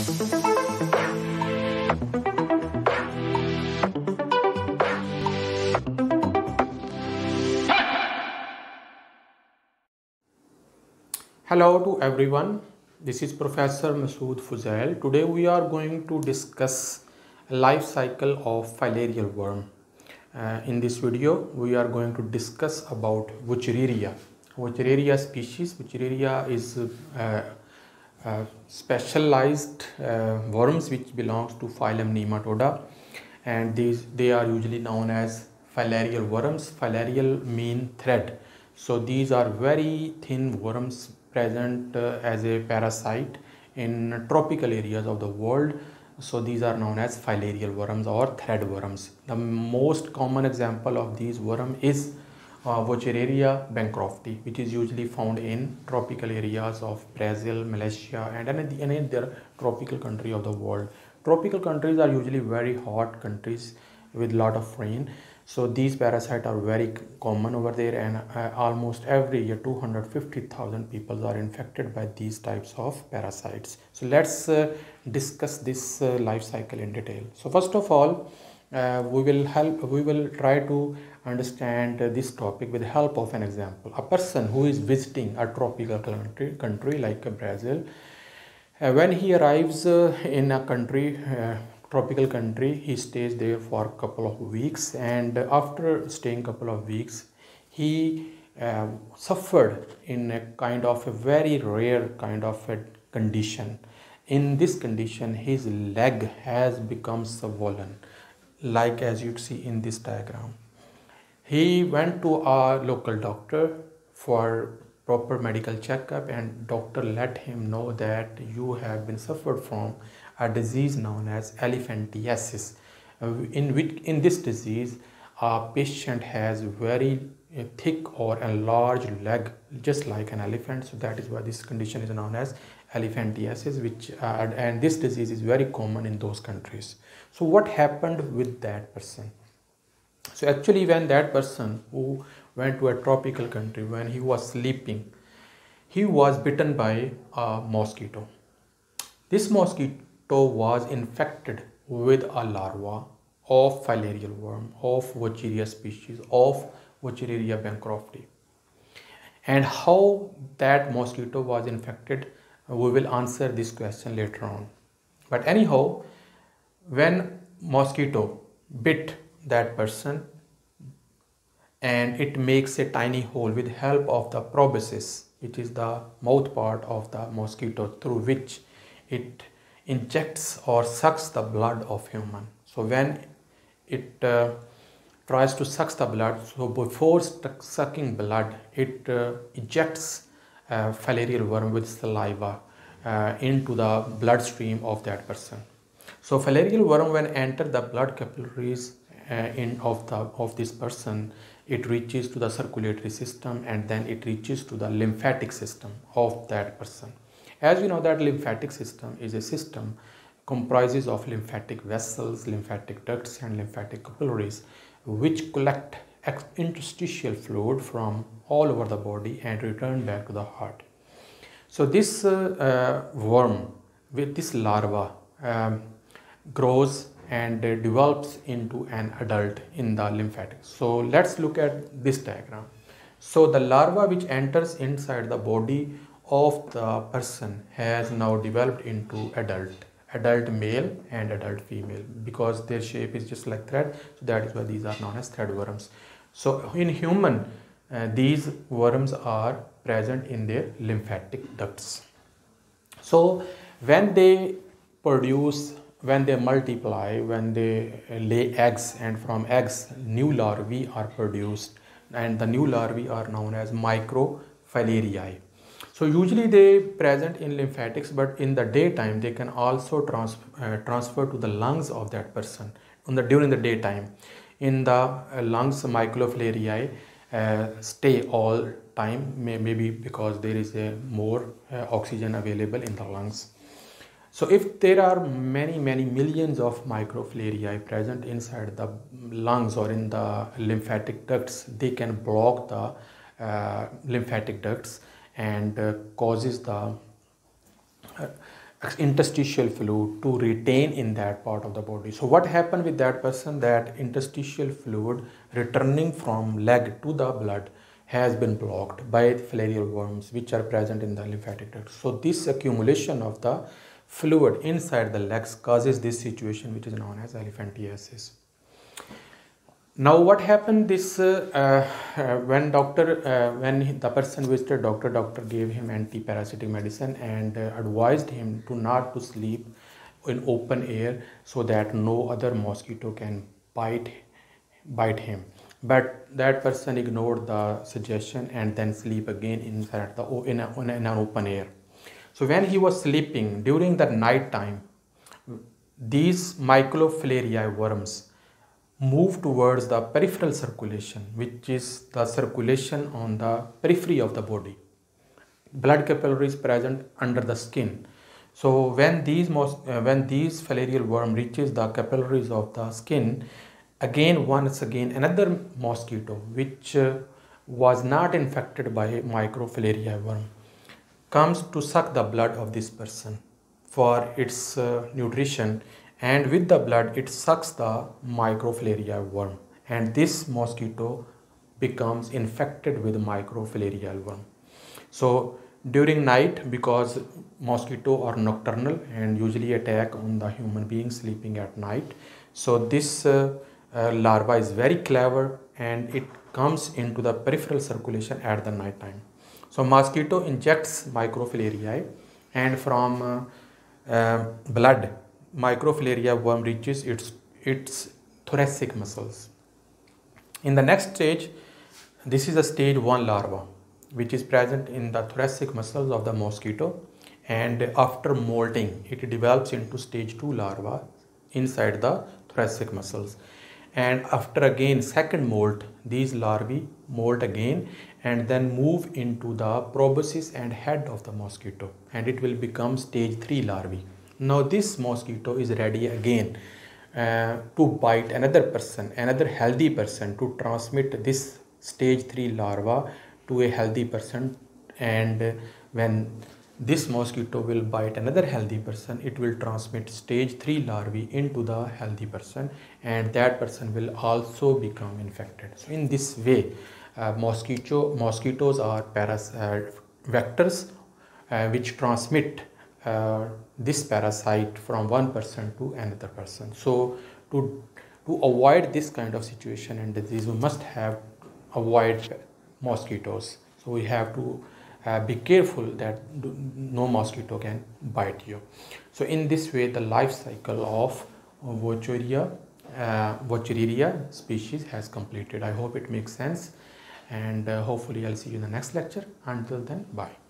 Hello to everyone. This is Professor Masood Fuzail. Today we are going to discuss life cycle of filarial worm. Uh, in this video we are going to discuss about Wuchereria. Wuchereria species. Wuchereria is uh, uh, specialized uh, worms which belongs to phylum Nematoda and these they are usually known as filarial worms. Filarial mean thread. So these are very thin worms present uh, as a parasite in tropical areas of the world so these are known as filarial worms or thread worms the most common example of these worm is uh, Wuchereria bancrofti which is usually found in tropical areas of Brazil, Malaysia and any other tropical country of the world. Tropical countries are usually very hot countries with lot of rain so these parasites are very common over there and uh, almost every year 250,000 people are infected by these types of parasites. So let's uh, discuss this uh, life cycle in detail. So first of all, uh, we will help we will try to understand uh, this topic with the help of an example. A person who is visiting a tropical country, country like Brazil, uh, when he arrives in a country tropical country he stays there for a couple of weeks and after staying couple of weeks he uh, suffered in a kind of a very rare kind of a condition in this condition his leg has become swollen like as you see in this diagram he went to a local doctor for proper medical checkup and doctor let him know that you have been suffered from a disease known as elephantiasis. In, which, in this disease, a patient has very thick or a large leg just like an elephant so that is why this condition is known as elephantiasis which uh, and this disease is very common in those countries. So what happened with that person? So actually when that person who went to a tropical country when he was sleeping he was bitten by a mosquito. This mosquito was infected with a larva of filarial worm of Wuchereria species of Wuchereria bancrofti. And how that mosquito was infected, we will answer this question later on. But anyhow, when mosquito bit that person and it makes a tiny hole with help of the proboscis, which is the mouth part of the mosquito through which it injects or sucks the blood of human so when it uh, tries to suck the blood so before sucking blood it uh, ejects filarial worm with saliva uh, into the bloodstream of that person. So filarial worm when enter the blood capillaries uh, in of the of this person it reaches to the circulatory system and then it reaches to the lymphatic system of that person. As we know that lymphatic system is a system comprises of lymphatic vessels, lymphatic ducts and lymphatic capillaries which collect interstitial fluid from all over the body and return back to the heart. So this uh, uh, worm with this larva um, grows and develops into an adult in the lymphatic. So let's look at this diagram. So the larva which enters inside the body of the person has now developed into adult adult male and adult female because their shape is just like thread so that is why these are known as thread worms so in human uh, these worms are present in their lymphatic ducts. So when they produce when they multiply when they lay eggs and from eggs new larvae are produced and the new larvae are known as microfilariae so usually they present in lymphatics, but in the daytime they can also trans uh, transfer to the lungs of that person. On the during the daytime. In the uh, lungs, microfilariae uh, stay all time, may, maybe because there is a more uh, oxygen available in the lungs. So if there are many many millions of microfilariae present inside the lungs or in the lymphatic ducts, they can block the uh, lymphatic ducts and uh, causes the uh, interstitial fluid to retain in that part of the body. So what happened with that person? That interstitial fluid returning from leg to the blood has been blocked by filarial worms which are present in the lymphatic duct so this accumulation of the fluid inside the legs causes this situation which is known as elephantiasis now what happened this uh, uh, when doctor uh, when the person visited doctor doctor gave him anti-parasitic medicine and uh, advised him to not to sleep in open air so that no other mosquito can bite bite him. But that person ignored the suggestion and then sleep again inside the in, a, in an open air. So when he was sleeping during the night time these microfilariae worms move towards the peripheral circulation, which is the circulation on the periphery of the body. Blood capillaries present under the skin. So when these most, uh, when these filarial worm reaches the capillaries of the skin, again once again another mosquito which uh, was not infected by microfilaria worm comes to suck the blood of this person for its uh, nutrition and with the blood it sucks the microfilaria worm. And this mosquito becomes infected with microfilarial worm. So during night because mosquito are nocturnal and usually attack on the human being sleeping at night so this uh, uh, larva is very clever and it comes into the peripheral circulation at the night time. So mosquito injects microfilariae and from uh, uh blood microfilaria worm reaches its, its thoracic muscles. In the next stage, this is a stage 1 larva which is present in the thoracic muscles of the mosquito and after molting it develops into stage 2 larva inside the thoracic muscles and after again second molt these larvae molt again and then move into the proboscis and head of the mosquito and it will become stage 3 larvae now this mosquito is ready again uh, to bite another person another healthy person to transmit this stage 3 larva to a healthy person. And when this mosquito will bite another healthy person it will transmit stage 3 larvae into the healthy person and that person will also become infected. So in this way uh, mosquito mosquitoes are paras uh, vectors uh, which transmit uh, this parasite from one person to another person. So to, to avoid this kind of situation and disease, we must have avoid mosquitoes. So we have to uh, be careful that no mosquito can bite you. So in this way, the life cycle of Wuchereria, uh, species has completed. I hope it makes sense and uh, hopefully I'll see you in the next lecture. Until then, bye.